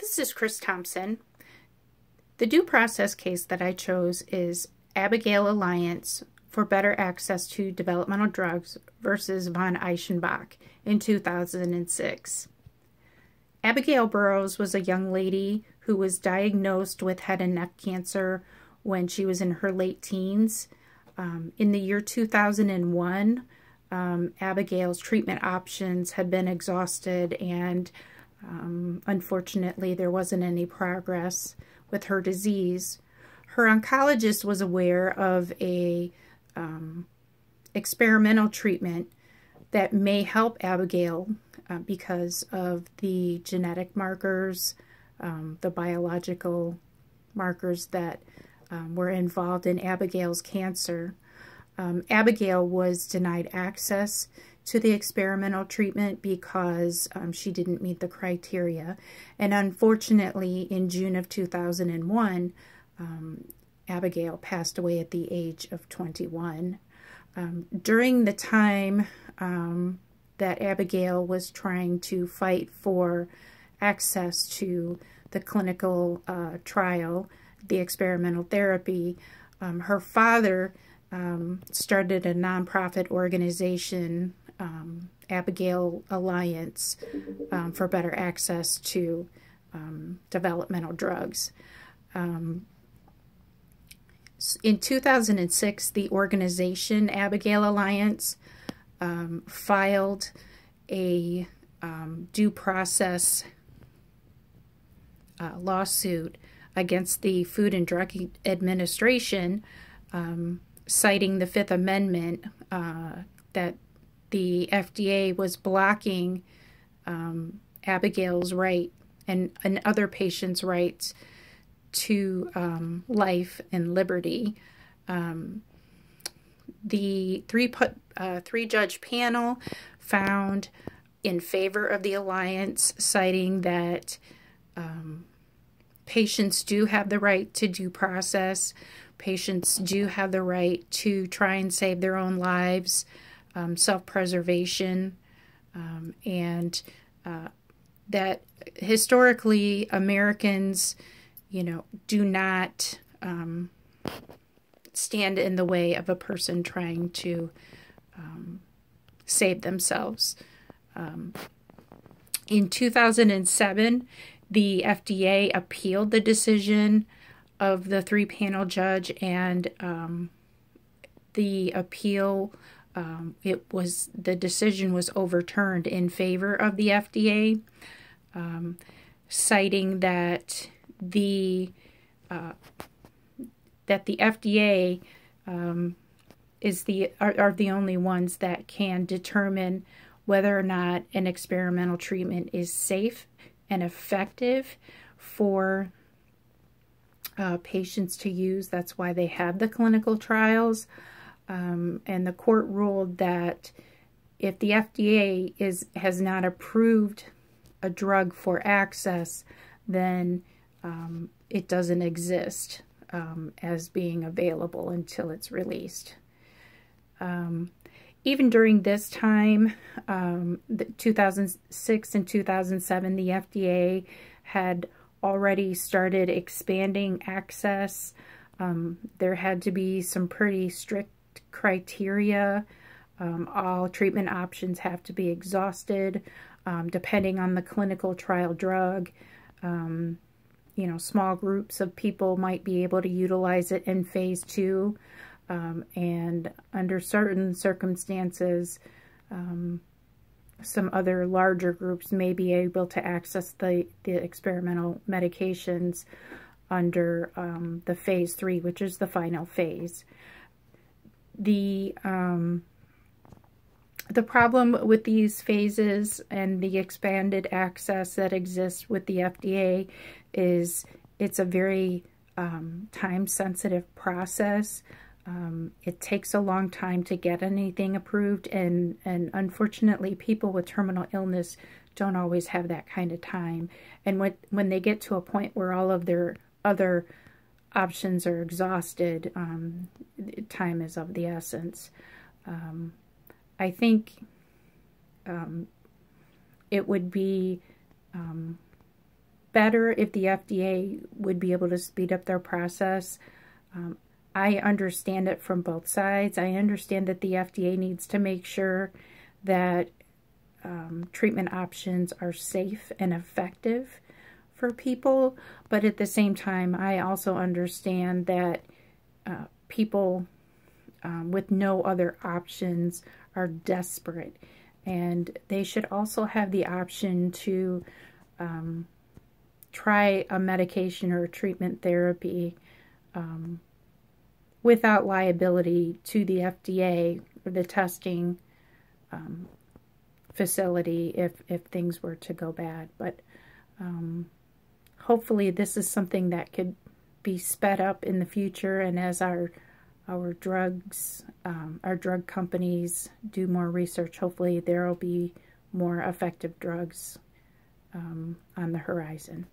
This is Kriss Thompson. The due process case that I chose is Abigail Alliance for Better Access to Developmental Drugs versus von Eschenbach in 2006. Abigail Burroughs was a young lady who was diagnosed with head and neck cancer when she was in her late teens. Um, in the year 2001, um, Abigail's treatment options had been exhausted and um, unfortunately, there wasn't any progress with her disease. Her oncologist was aware of a um, experimental treatment that may help Abigail uh, because of the genetic markers, um, the biological markers that um, were involved in Abigail's cancer. Um, Abigail was denied access to the experimental treatment because um, she didn't meet the criteria. And unfortunately, in June of 2001, um, Abigail passed away at the age of 21. Um, during the time um, that Abigail was trying to fight for access to the clinical uh, trial, the experimental therapy, um, her father um, started a nonprofit organization um, Abigail Alliance um, for better access to um, developmental drugs. Um, in 2006, the organization Abigail Alliance um, filed a um, due process uh, lawsuit against the Food and Drug Administration, citing the Fifth Amendment uh, that the FDA was blocking um, Abigail's right and, and other patients' rights to um, life and liberty. Um, the three uh, three judge panel found in favor of the alliance, citing that um, patients do have the right to due process. Patients do have the right to try and save their own lives um, self preservation, um, and uh, that historically Americans, you know, do not um, stand in the way of a person trying to um, save themselves. Um, in 2007, the FDA appealed the decision of the three panel judge, and um, the appeal um, it was the decision was overturned in favor of the FDA, um, citing that the uh, that the FDA um, is the are, are the only ones that can determine whether or not an experimental treatment is safe and effective for uh, patients to use. That's why they have the clinical trials. Um, and the court ruled that if the FDA is has not approved a drug for access, then um, it doesn't exist um, as being available until it's released. Um, even during this time, um, 2006 and 2007, the FDA had already started expanding access. Um, there had to be some pretty strict criteria. Um, all treatment options have to be exhausted um, depending on the clinical trial drug. Um, you know, small groups of people might be able to utilize it in phase two. Um, and under certain circumstances, um, some other larger groups may be able to access the, the experimental medications under um, the phase three, which is the final phase the um, the problem with these phases and the expanded access that exists with the FDA is it's a very um, time-sensitive process. Um, it takes a long time to get anything approved, and, and unfortunately, people with terminal illness don't always have that kind of time. And when, when they get to a point where all of their other options are exhausted, um, time is of the essence. Um, I think um, it would be um, better if the FDA would be able to speed up their process. Um, I understand it from both sides. I understand that the FDA needs to make sure that um, treatment options are safe and effective for people, but at the same time, I also understand that uh, people um, with no other options are desperate, and they should also have the option to um, try a medication or a treatment therapy um, without liability to the FDA or the testing um, facility if, if things were to go bad. But um, hopefully this is something that could be sped up in the future and as our our drugs, um, our drug companies do more research, hopefully there will be more effective drugs um, on the horizon.